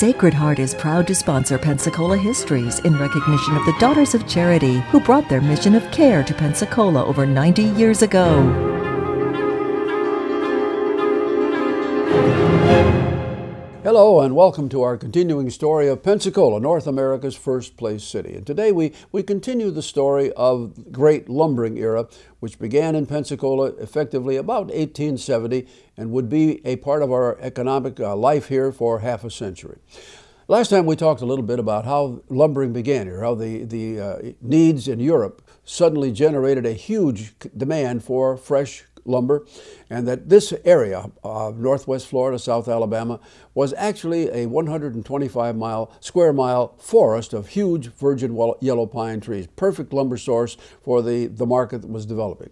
Sacred Heart is proud to sponsor Pensacola Histories in recognition of the Daughters of Charity who brought their mission of care to Pensacola over 90 years ago. Hello and welcome to our continuing story of Pensacola, North America's first place city. And today we, we continue the story of great lumbering era, which began in Pensacola effectively about 1870 and would be a part of our economic uh, life here for half a century. Last time we talked a little bit about how lumbering began here, how the, the uh, needs in Europe suddenly generated a huge demand for fresh lumber, and that this area of northwest Florida, South Alabama, was actually a 125 mile square mile forest of huge virgin yellow pine trees, perfect lumber source for the, the market that was developing.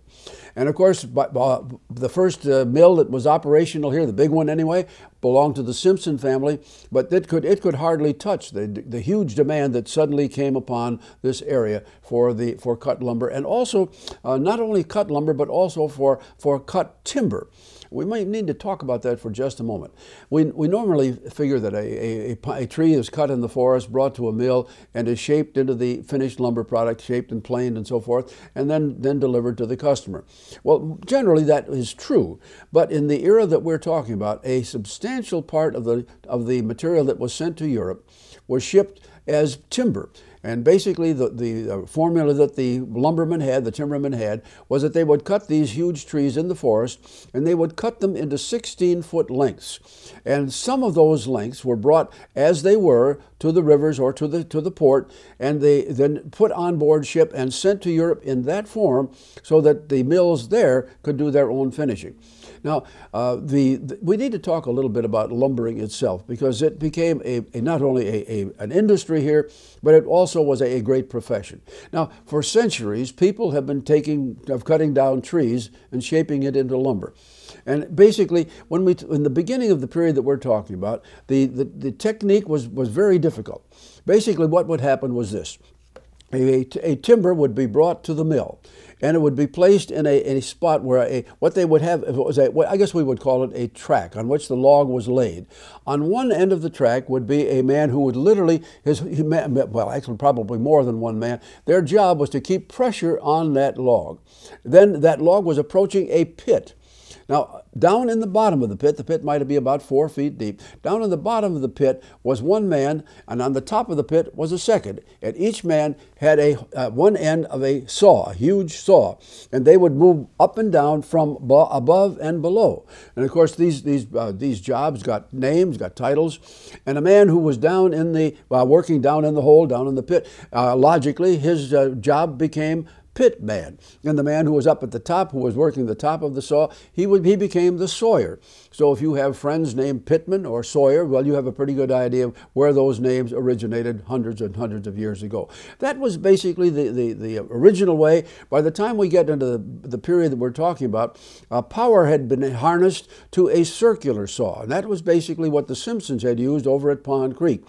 And of course, uh, the first uh, mill that was operational here, the big one anyway, belonged to the Simpson family, but it could, it could hardly touch the, the huge demand that suddenly came upon this area for, the, for cut lumber, and also uh, not only cut lumber, but also for, for cut timber. We might need to talk about that for just a moment. We, we normally figure that a, a, a, tree is cut in the forest, brought to a mill, and is shaped into the finished lumber product, shaped and planed and so forth, and then, then delivered to the customer. Well, generally that is true, but in the era that we're talking about, a substantial part of the, of the material that was sent to Europe was shipped as timber. And basically, the, the uh, formula that the lumbermen had, the timbermen had, was that they would cut these huge trees in the forest and they would cut them into 16 foot lengths. And some of those lengths were brought as they were to the rivers or to the, to the port, and they then put on board ship and sent to Europe in that form so that the mills there could do their own finishing. Now, uh, the, the, we need to talk a little bit about lumbering itself because it became a, a not only a, a, an industry here, but it also was a, great profession. Now, for centuries, people have been taking, of cutting down trees and shaping it into lumber. And basically, when we, in the beginning of the period that we're talking about, the, the, the technique was, was very difficult. Basically, what would happen was this. A, a, timber would be brought to the mill and it would be placed in a, a spot where a, what they would have, if it was a, I guess we would call it a track on which the log was laid. On one end of the track would be a man who would literally, his, well, actually probably more than one man, their job was to keep pressure on that log. Then that log was approaching a pit. Now, down in the bottom of the pit, the pit might be about four feet deep. Down in the bottom of the pit was one man, and on the top of the pit was a second. And each man had a uh, one end of a saw, a huge saw, and they would move up and down from above and below. And of course, these these uh, these jobs got names, got titles. And a man who was down in the uh, working down in the hole, down in the pit, uh, logically, his uh, job became pit man. And the man who was up at the top, who was working the top of the saw, he, would, he became the sawyer. So if you have friends named Pittman or Sawyer, well, you have a pretty good idea of where those names originated hundreds and hundreds of years ago. That was basically the, the, the original way. By the time we get into the, the period that we're talking about, uh, power had been harnessed to a circular saw. And that was basically what the Simpsons had used over at Pond Creek.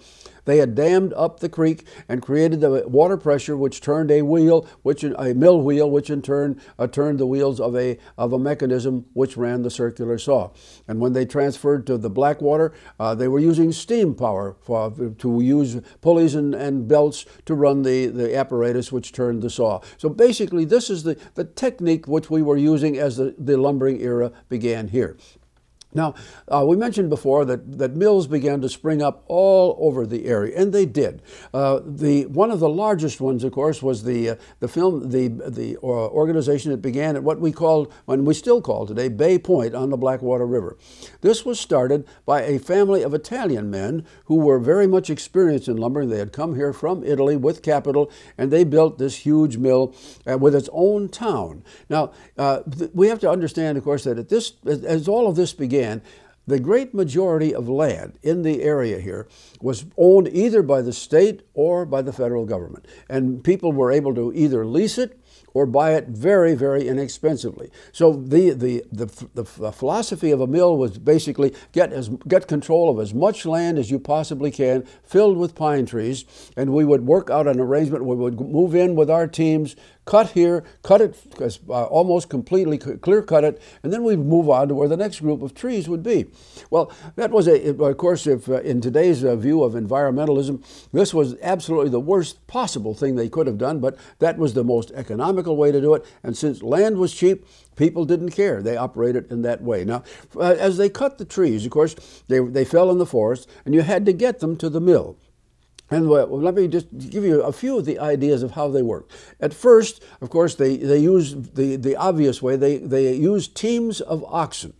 They had dammed up the creek and created the water pressure, which turned a wheel, which a mill wheel, which in turn uh, turned the wheels of a of a mechanism which ran the circular saw. And when they transferred to the Blackwater, uh, they were using steam power for, to use pulleys and, and belts to run the, the apparatus which turned the saw. So basically, this is the, the technique which we were using as the, the lumbering era began here. Now, uh, we mentioned before that, that mills began to spring up all over the area, and they did. Uh, the, one of the largest ones, of course, was the, uh, the film, the, the uh, organization that began at what we called, and we still call today, Bay Point on the Blackwater River. This was started by a family of Italian men who were very much experienced in lumbering. They had come here from Italy with capital, and they built this huge mill uh, with its own town. Now, uh, we have to understand, of course, that at this, as all of this began, began, the great majority of land in the area here was owned either by the state or by the federal government. And people were able to either lease it or buy it very, very inexpensively. So the, the, the, the, philosophy of a mill was basically get, as, get control of as much land as you possibly can, filled with pine trees, and we would work out an arrangement. We would move in with our teams, cut here, cut it uh, almost completely, clear cut it, and then we'd move on to where the next group of trees would be. Well, that was a, of course, if uh, in today's uh, view of environmentalism, this was absolutely the worst possible thing they could have done, but that was the most economical way to do it. And since land was cheap, people didn't care. They operated in that way. Now, uh, as they cut the trees, of course, they, they fell in the forest, and you had to get them to the mill. And well, let me just give you a few of the ideas of how they work. At first, of course, they, they use the, the obvious way. They, they use teams of oxen.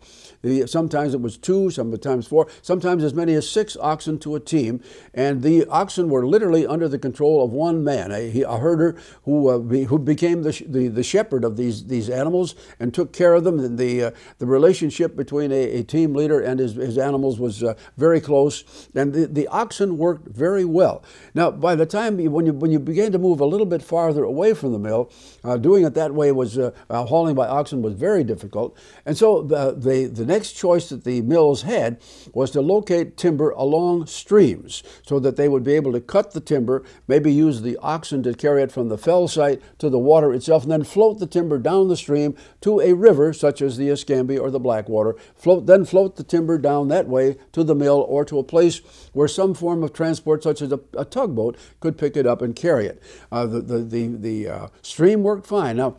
Sometimes it was two, sometimes four, sometimes as many as six oxen to a team. And the oxen were literally under the control of one man, a, a herder who, uh, be, who became the, the, the, shepherd of these, these animals and took care of them. And the, uh, the relationship between a, a, team leader and his, his animals was uh, very close. And the, the oxen worked very well. Now, by the time you, when, you, when you began to move a little bit farther away from the mill, uh, doing it that way was, uh, uh, hauling by oxen was very difficult. And so the, the, the next choice that the mills had was to locate timber along streams so that they would be able to cut the timber, maybe use the oxen to carry it from the fell site to the water itself, and then float the timber down the stream to a river such as the Escambia or the Blackwater, float, then float the timber down that way to the mill or to a place where some form of transport such as a, a tugboat could pick it up and carry it. Uh, the the, the, the uh, stream worked fine. Now,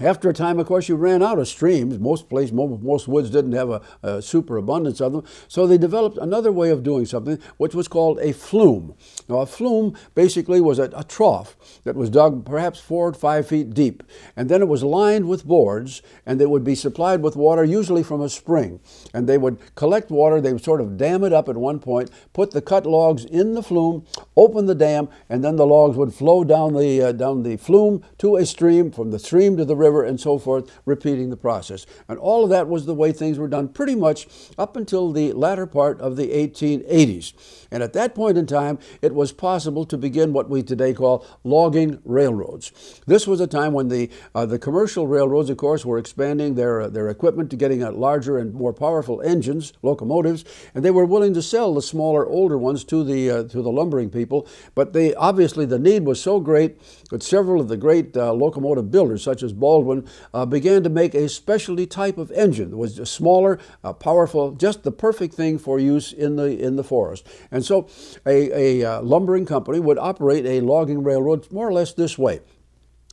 after a time, of course, you ran out of streams. Most places, most woods didn't have a, a, superabundance of them. So they developed another way of doing something, which was called a flume. Now, a flume basically was a, a trough that was dug perhaps four or five feet deep. And then it was lined with boards, and they would be supplied with water, usually from a spring. And they would collect water, they would sort of dam it up at one point, put the cut logs in the flume, open the dam, and then the logs would flow down the, uh, down the flume to a stream, from the stream to the river and so forth, repeating the process. And all of that was the way things were done pretty much up until the latter part of the 1880s. And at that point in time, it was possible to begin what we today call logging railroads. This was a time when the, uh, the commercial railroads, of course, were expanding their, uh, their equipment to getting larger and more powerful engines, locomotives, and they were willing to sell the smaller, older ones to the, uh, to the lumbering people. But they, obviously, the need was so great that several of the great uh, locomotive builders, such as Baldwin, uh, began to make a specialty type of engine. It was smaller, uh, powerful, just the perfect thing for use in the, in the forest. And and so a, a uh, lumbering company would operate a logging railroad more or less this way.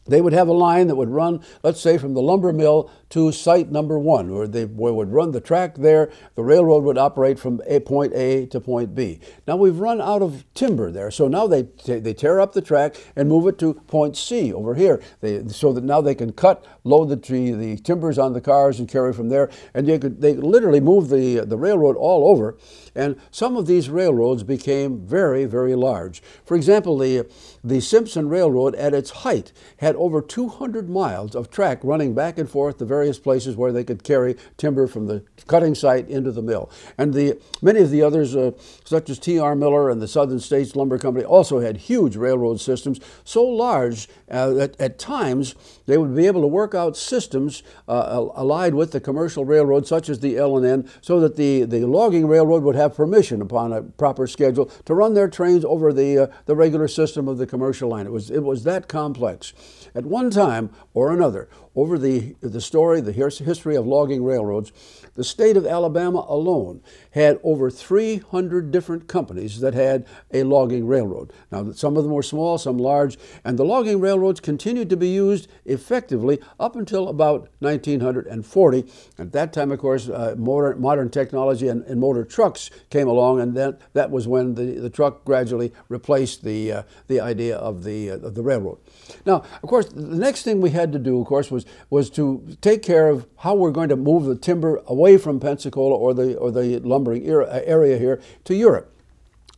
They would have a line that would run, let's say, from the lumber mill to site number one, where they would run the track there. The railroad would operate from a point A to point B. Now we've run out of timber there, so now they they tear up the track and move it to point C over here. They, so that now they can cut, load the tree, the timbers on the cars and carry from there, and they could they literally move the the railroad all over. And some of these railroads became very very large. For example, the the Simpson Railroad at its height had over 200 miles of track running back and forth the various places where they could carry timber from the cutting site into the mill. And the, many of the others, uh, such as T.R. Miller and the Southern States Lumber Company, also had huge railroad systems, so large uh, that at times they would be able to work out systems uh, allied with the commercial railroad, such as the L&N, so that the, the logging railroad would have permission upon a proper schedule to run their trains over the, uh, the regular system of the commercial line. It was, it was that complex. At one time or another, over the, the story, the history of logging railroads, the state of Alabama alone had over 300 different companies that had a logging railroad. Now, some of them were small, some large, and the logging railroads continued to be used effectively up until about 1940. At that time, of course, uh, modern, modern technology and, and, motor trucks came along, and that, that was when the, the truck gradually replaced the, uh, the idea of the, uh, of the railroad. Now, of course, the next thing we had to do, of course, was, was to take care of how we're going to move the timber away from Pensacola or the, or the lumbering era, area here to Europe.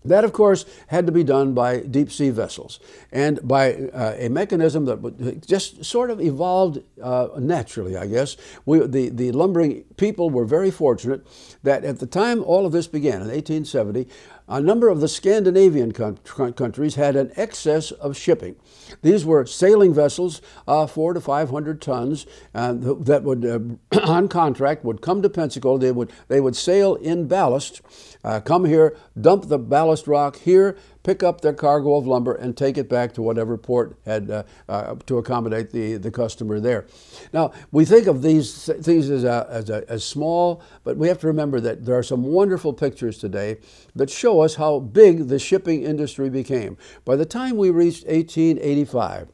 That, of course, had to be done by deep sea vessels and by uh, a mechanism that just sort of evolved uh, naturally, I guess. We, the, the lumbering people were very fortunate that at the time all of this began, in 1870, a number of the Scandinavian countries had an excess of shipping. These were sailing vessels, uh, four to five hundred tons, uh, that would, uh, on contract, would come to Pensacola. They would they would sail in ballast, uh, come here, dump the ballast rock here, pick up their cargo of lumber and take it back to whatever port had uh, uh, to accommodate the, the customer there. Now, we think of these things as, a, as, a, as small, but we have to remember that there are some wonderful pictures today that show us how big the shipping industry became. By the time we reached 1885,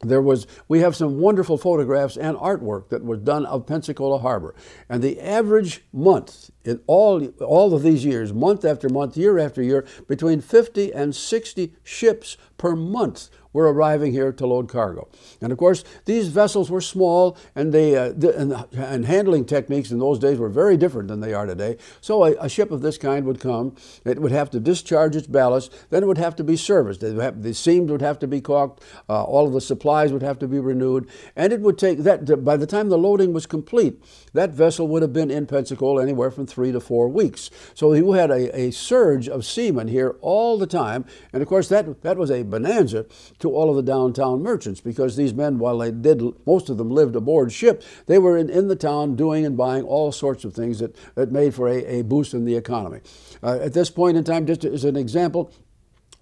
there was we have some wonderful photographs and artwork that was done of Pensacola Harbor. And the average month in all all of these years month after month year after year between 50 and 60 ships per month were arriving here to load cargo. And of course, these vessels were small, and they uh, and, and, handling techniques in those days were very different than they are today. So a, a, ship of this kind would come. It would have to discharge its ballast. Then it would have to be serviced. Have, the seams would have to be caulked. Uh, all of the supplies would have to be renewed, and it would take that. By the time the loading was complete, that vessel would have been in Pensacola anywhere from three to four weeks. So you had a, a surge of seamen here all the time, and of course that that was a bonanza to all of the downtown merchants because these men, while they did, most of them lived aboard ship, they were in, in the town doing and buying all sorts of things that, that made for a, a boost in the economy. Uh, at this point in time, just as an example,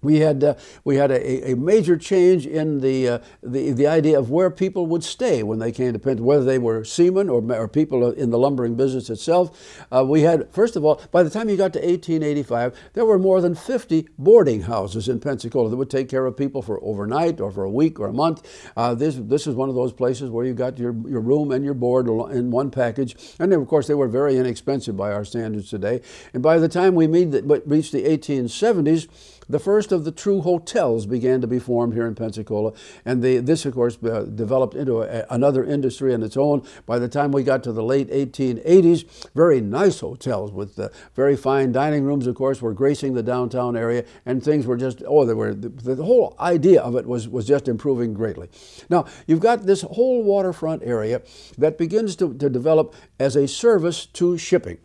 we had uh, we had a, a, major change in the, uh, the the idea of where people would stay when they came to Penn, whether they were seamen or, or people in the lumbering business itself. Uh, we had first of all, by the time you got to 1885, there were more than 50 boarding houses in Pensacola that would take care of people for overnight or for a week or a month. Uh, this this is one of those places where you got your your room and your board in one package, and then, of course they were very inexpensive by our standards today. And by the time we reached the 1870s the first of the true hotels began to be formed here in Pensacola, and they, this, of course, uh, developed into a, another industry in its own. By the time we got to the late 1880s, very nice hotels with uh, very fine dining rooms, of course, were gracing the downtown area, and things were just, oh, they were, the, the whole idea of it was, was just improving greatly. Now, you've got this whole waterfront area that begins to, to develop as a service to shipping.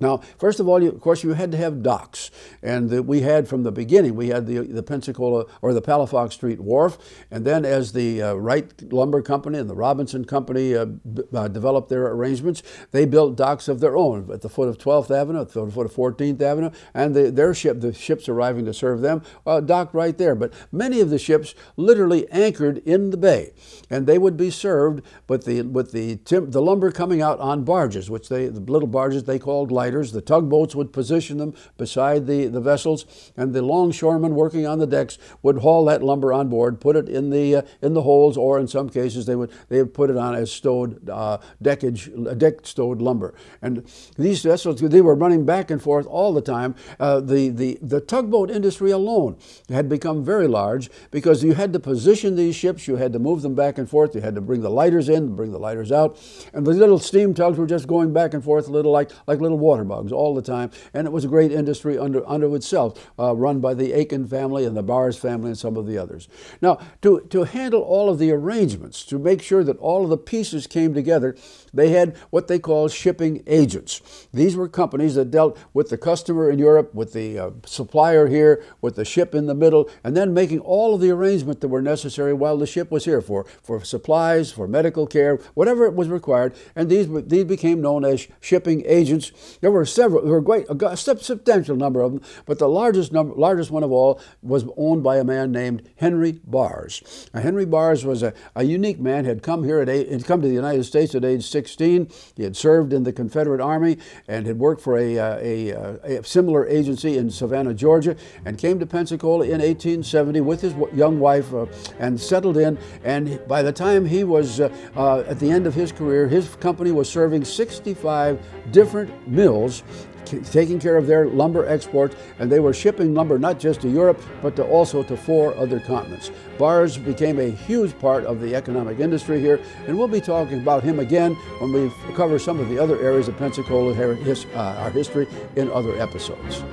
Now, first of all, you, of course, you had to have docks, and the, we had from the beginning. We had the the Pensacola or the Palafox Street Wharf, and then as the uh, Wright Lumber Company and the Robinson Company uh, uh, developed their arrangements, they built docks of their own at the foot of 12th Avenue, at the foot of 14th Avenue, and the, their ship, the ships arriving to serve them, docked right there. But many of the ships literally anchored in the bay, and they would be served with the with the the lumber coming out on barges, which they the little barges they called lighters. The tugboats would position them beside the, the vessels, and the longshoremen working on the decks would haul that lumber on board, put it in the uh, in the holds, or in some cases they would they would put it on as stowed uh, deckage, deck stowed lumber. And these vessels they were running back and forth all the time. Uh, the the the tugboat industry alone had become very large because you had to position these ships, you had to move them back and forth, you had to bring the lighters in, bring the lighters out, and the little steam tugs were just going back and forth, a little like like little water water bugs all the time. And it was a great industry under, under itself, uh, run by the Aiken family and the Baars family and some of the others. Now, to, to handle all of the arrangements, to make sure that all of the pieces came together, they had what they called shipping agents. These were companies that dealt with the customer in Europe, with the uh, supplier here, with the ship in the middle, and then making all of the arrangements that were necessary while the ship was here for, for supplies, for medical care, whatever it was required. And these, these became known as shipping agents. There were several, there were great, a substantial number of them, but the largest number, largest one of all was owned by a man named Henry Baars. Now, Henry Baars was a, a unique man, had come here at age, had come to the United States at age 16. He had served in the Confederate Army and had worked for a, uh, a, a, a similar agency in Savannah, Georgia, and came to Pensacola in 1870 with his young wife uh, and settled in. And by the time he was uh, uh, at the end of his career, his company was serving 65 different mills mills taking care of their lumber exports, and they were shipping lumber not just to Europe, but to also to four other continents. Baars became a huge part of the economic industry here, and we'll be talking about him again when we cover some of the other areas of Pensacola, uh, our history, in other episodes.